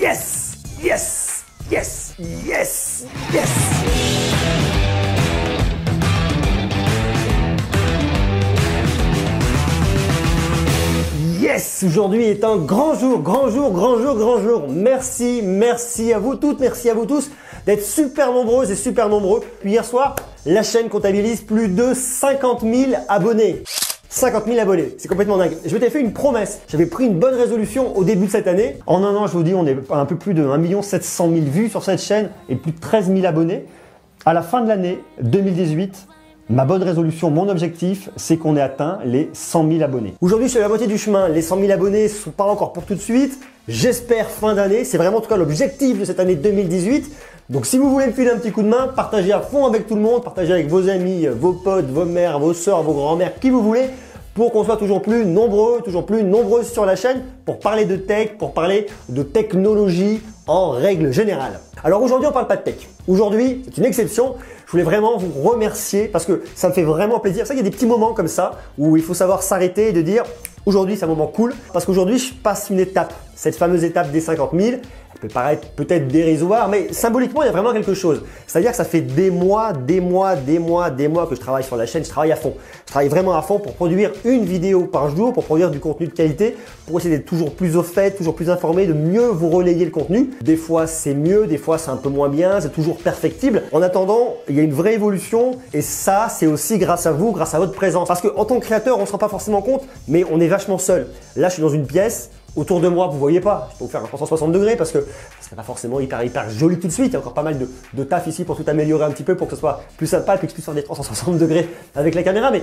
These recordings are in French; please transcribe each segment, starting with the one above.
Yes Yes Yes Yes Yes Yes, aujourd'hui est un grand jour, grand jour, grand jour, grand jour. Merci, merci à vous toutes, merci à vous tous d'être super nombreuses et super nombreux. Puis hier soir, la chaîne comptabilise plus de 50 000 abonnés. 50 000 abonnés, c'est complètement dingue. Je m'étais fait une promesse, j'avais pris une bonne résolution au début de cette année. En un an, je vous dis, on est un peu plus de 1 700 000 vues sur cette chaîne et plus de 13 000 abonnés. À la fin de l'année 2018, Ma bonne résolution, mon objectif, c'est qu'on ait atteint les 100 000 abonnés. Aujourd'hui, je suis à la moitié du chemin. Les 100 000 abonnés ne sont pas encore pour tout de suite. J'espère fin d'année. C'est vraiment en tout cas l'objectif de cette année 2018. Donc si vous voulez me filer un petit coup de main, partagez à fond avec tout le monde, partagez avec vos amis, vos potes, vos mères, vos soeurs, vos grands-mères, qui vous voulez, pour qu'on soit toujours plus nombreux, toujours plus nombreuses sur la chaîne, pour parler de tech, pour parler de technologie en règle générale. Alors aujourd'hui, on parle pas de tech. Aujourd'hui, c'est une exception. Je voulais vraiment vous remercier parce que ça me fait vraiment plaisir. Ça, il y a des petits moments comme ça où il faut savoir s'arrêter et de dire aujourd'hui, c'est un moment cool parce qu'aujourd'hui, je passe une étape. Cette fameuse étape des 50 000, peut paraître peut-être dérisoire, mais symboliquement, il y a vraiment quelque chose. C'est-à-dire que ça fait des mois, des mois, des mois, des mois que je travaille sur la chaîne, je travaille à fond. Je travaille vraiment à fond pour produire une vidéo par jour, pour produire du contenu de qualité, pour essayer d'être toujours plus au fait, toujours plus informé, de mieux vous relayer le contenu. Des fois, c'est mieux, des fois, c'est un peu moins bien, c'est toujours perfectible. En attendant, il y a une vraie évolution et ça, c'est aussi grâce à vous, grâce à votre présence. Parce qu'en tant que créateur, on ne se rend pas forcément compte, mais on est vachement seul. Là, je suis dans une pièce, autour de moi, vous voyez pas. Je peux vous faire un 360 degrés parce que ce n'est pas forcément hyper hyper joli tout de suite. Il y a encore pas mal de, de, taf ici pour tout améliorer un petit peu pour que ce soit plus sympa et que je puisse faire des 360 degrés avec la caméra. Mais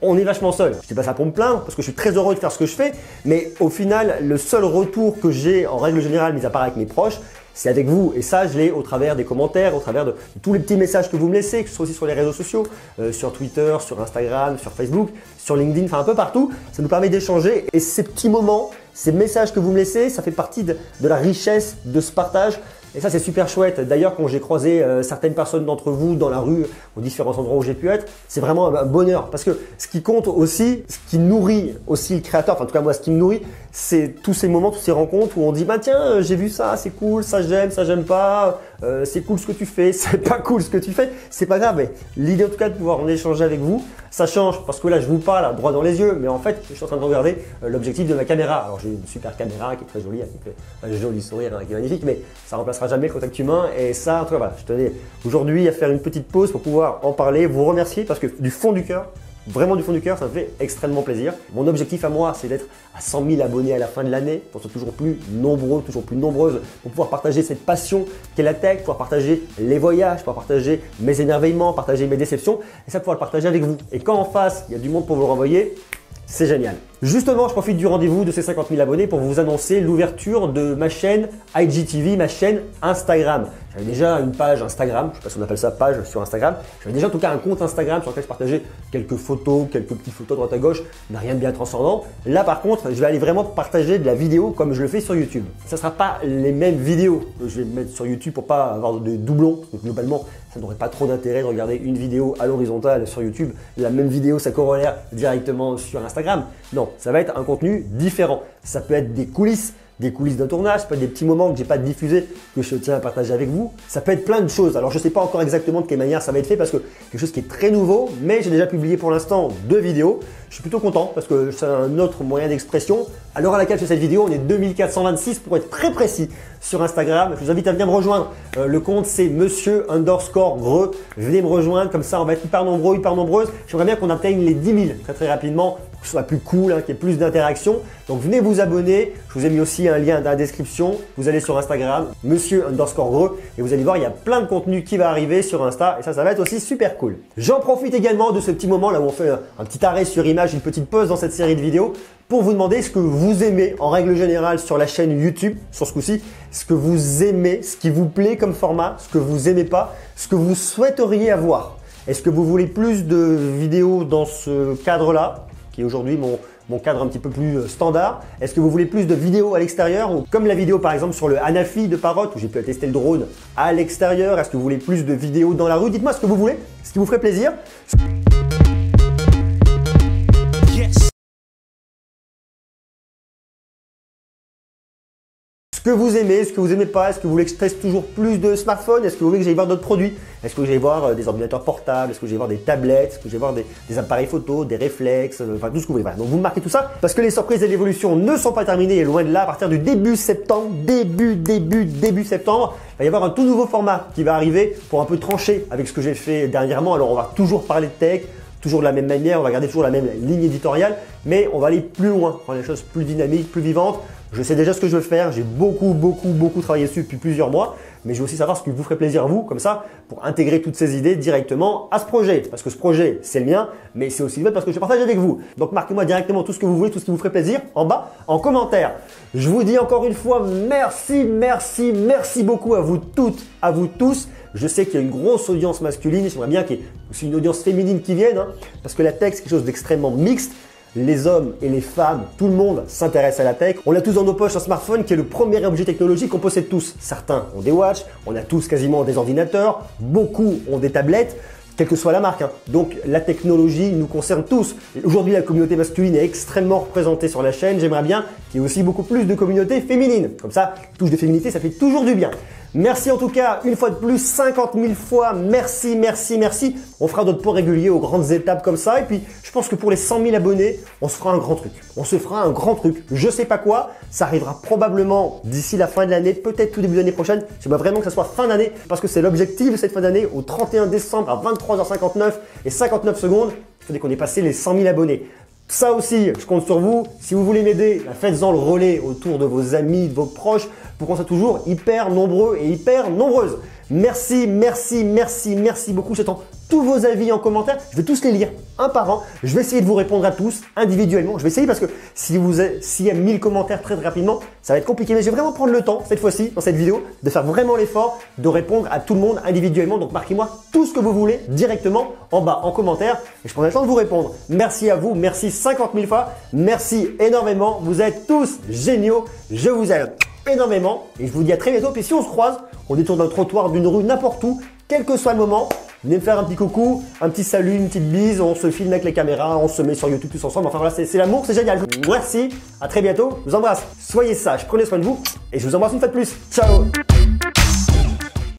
on est vachement seul. Je dis pas ça pour me plaindre parce que je suis très heureux de faire ce que je fais. Mais au final, le seul retour que j'ai en règle générale, mis à part avec mes proches, c'est avec vous. Et ça, je l'ai au travers des commentaires, au travers de tous les petits messages que vous me laissez, que ce soit aussi sur les réseaux sociaux, euh, sur Twitter, sur Instagram, sur Facebook, sur LinkedIn, enfin un peu partout. Ça nous permet d'échanger. Et ces petits moments, ces messages que vous me laissez, ça fait partie de, la richesse de ce partage. Et ça, c'est super chouette. D'ailleurs, quand j'ai croisé euh, certaines personnes d'entre vous dans la rue, aux différents endroits où j'ai pu être, c'est vraiment un bonheur. Parce que ce qui compte aussi, ce qui nourrit aussi le créateur, enfin en tout cas moi, ce qui me nourrit, c'est tous ces moments, toutes ces rencontres où on dit, bah tiens, euh, j'ai vu ça, c'est cool, ça j'aime, ça j'aime pas, euh, c'est cool ce que tu fais, c'est pas cool ce que tu fais, c'est pas grave. Mais l'idée en tout cas de pouvoir en échanger avec vous, ça change parce que là, je vous parle droit dans les yeux, mais en fait, je suis en train de regarder l'objectif de ma caméra. Alors j'ai une super caméra qui est très jolie, avec un joli sourire, hein, qui est magnifique, mais ça remplacera jamais contact humain. Et ça, en tout cas, voilà, je tenais aujourd'hui à faire une petite pause pour pouvoir en parler, vous remercier parce que du fond du cœur, Vraiment du fond du cœur, ça me fait extrêmement plaisir. Mon objectif à moi, c'est d'être à 100 000 abonnés à la fin de l'année, pour être toujours plus nombreux, toujours plus nombreuses, pour pouvoir partager cette passion qu'est la tech, pouvoir partager les voyages, pouvoir partager mes émerveillements, partager mes déceptions, et ça pouvoir le partager avec vous. Et quand en face, il y a du monde pour vous renvoyer, c'est génial. Justement, je profite du rendez-vous de ces 50 000 abonnés pour vous annoncer l'ouverture de ma chaîne IGTV, ma chaîne Instagram. J'avais déjà une page Instagram, je ne sais pas si on appelle ça page sur Instagram. J'avais déjà en tout cas un compte Instagram sur lequel je partageais quelques photos, quelques petites photos droite à gauche, mais rien de bien transcendant. Là par contre, je vais aller vraiment partager de la vidéo comme je le fais sur YouTube. Ça ne sera pas les mêmes vidéos que je vais mettre sur YouTube pour pas avoir de doublons. globalement, ça n'aurait pas trop d'intérêt de regarder une vidéo à l'horizontale sur YouTube, la même vidéo, sa corollaire directement sur Instagram. Non, ça va être un contenu différent. Ça peut être des coulisses, des coulisses d'un tournage, ça peut être des petits moments que j'ai pas diffusés que je tiens à partager avec vous. Ça peut être plein de choses. Alors je ne sais pas encore exactement de quelle manière ça va être fait parce que quelque chose qui est très nouveau, mais j'ai déjà publié pour l'instant deux vidéos. Je suis plutôt content parce que c'est un autre moyen d'expression. À l'heure à laquelle je fais cette vidéo, on est 2426 pour être très précis sur Instagram. Je vous invite à venir me rejoindre. Euh, le compte c'est monsieur underscore greux. Venez me rejoindre, comme ça on va être hyper nombreux, hyper nombreuses. J'aimerais bien qu'on atteigne les 10 000 très très rapidement que ce soit plus cool, hein, qu'il y ait plus d'interaction. Donc venez vous abonner. Je vous ai mis aussi un lien dans la description. Vous allez sur Instagram, monsieur underscore greux, et vous allez voir, il y a plein de contenu qui va arriver sur Insta. Et ça, ça va être aussi super cool. J'en profite également de ce petit moment là où on fait un petit arrêt sur image une petite pause dans cette série de vidéos pour vous demander ce que vous aimez en règle générale sur la chaîne YouTube, sur ce coup-ci, ce que vous aimez, ce qui vous plaît comme format, ce que vous aimez pas, ce que vous souhaiteriez avoir. Est-ce que vous voulez plus de vidéos dans ce cadre-là, qui est aujourd'hui mon, cadre un petit peu plus euh, standard Est-ce que vous voulez plus de vidéos à l'extérieur Comme la vidéo par exemple sur le Hanafi de Parrot où j'ai pu tester le drone à l'extérieur. Est-ce que vous voulez plus de vidéos dans la rue? Dites-moi ce que vous voulez, ce qui vous ferait plaisir. Que vous aimez, ce que vous aimez pas. Est-ce que vous voulez que je teste toujours plus de smartphones Est-ce que vous voulez que j'aille voir d'autres produits Est-ce que j'aille voir euh, des ordinateurs portables Est-ce que j'aille voir des tablettes Est-ce que j'aille voir des, des, appareils photo, des réflexes euh, Enfin, tout ce que vous voulez. Voilà. Donc, vous marquez tout ça parce que les surprises et l'évolution ne sont pas terminées et loin de là, à partir du début septembre, début, début, début septembre, il va y avoir un tout nouveau format qui va arriver pour un peu trancher avec ce que j'ai fait dernièrement. Alors, on va toujours parler de tech, toujours de la même manière, on va garder toujours la même ligne éditoriale, mais on va aller plus loin, rendre les choses plus dynamiques, plus vivantes. Je sais déjà ce que je veux faire, j'ai beaucoup, beaucoup, beaucoup travaillé dessus depuis plusieurs mois, mais je veux aussi savoir ce qui vous ferait plaisir à vous, comme ça, pour intégrer toutes ces idées directement à ce projet. Parce que ce projet, c'est le mien, mais c'est aussi le mien parce que je partage avec vous. Donc marquez-moi directement tout ce que vous voulez, tout ce qui vous ferait plaisir en bas, en commentaire. Je vous dis encore une fois merci, merci, merci beaucoup à vous toutes, à vous tous. Je sais qu'il y a une grosse audience masculine, j'aimerais bien qu'il y ait aussi une audience féminine qui vienne, hein, parce que la tech, c'est quelque chose d'extrêmement mixte. Les hommes et les femmes, tout le monde s'intéresse à la tech. On a tous dans nos poches un smartphone qui est le premier objet technologique qu'on possède tous. Certains ont des watches, on a tous quasiment des ordinateurs, beaucoup ont des tablettes quelle que soit la marque. Hein. Donc la technologie nous concerne tous. Aujourd'hui, la communauté masculine est extrêmement représentée sur la chaîne. J'aimerais bien qu'il y ait aussi beaucoup plus de communauté féminine. Comme ça, touche de féminité, ça fait toujours du bien. Merci en tout cas, une fois de plus, 50 000 fois. Merci, merci, merci. On fera d'autres points réguliers aux grandes étapes comme ça. Et puis, je pense que pour les 100 000 abonnés, on se fera un grand truc. On se fera un grand truc. Je sais pas quoi. Ça arrivera probablement d'ici la fin de l'année, peut-être tout début de l'année prochaine. J'aimerais vraiment que ça soit fin d'année parce que c'est l'objectif de cette fin d'année au 31 décembre à 23h59 et 59 secondes. Il faut qu'on ait passé les 100 000 abonnés. Ça aussi, je compte sur vous. Si vous voulez m'aider, bah, faites-en le relais autour de vos amis, de vos proches, pour qu'on soit toujours hyper nombreux et hyper nombreuses. Merci, merci, merci, merci beaucoup. J'attends tous vos avis en commentaire. Je vais tous les lire un par un. Je vais essayer de vous répondre à tous individuellement. Je vais essayer parce que si vous s'il y a 1000 commentaires très, rapidement, ça va être compliqué. Mais je vais vraiment prendre le temps cette fois-ci dans cette vidéo de faire vraiment l'effort de répondre à tout le monde individuellement. Donc marquez-moi tout ce que vous voulez directement en bas en commentaire et je prendrai le temps de vous répondre. Merci à vous, merci 50 000 fois, merci énormément. Vous êtes tous géniaux. Je vous aime énormément et je vous dis à très bientôt. Puis si on se croise au détour d'un trottoir, d'une rue, n'importe où, quel que soit le moment, venez me faire un petit coucou, un petit salut, une petite bise, on se filme avec les caméras, on se met sur YouTube tous ensemble. Enfin voilà, c'est l'amour, c'est génial. Merci, à très bientôt, je vous embrasse. Soyez sages, prenez soin de vous et je vous embrasse une fois de plus. Ciao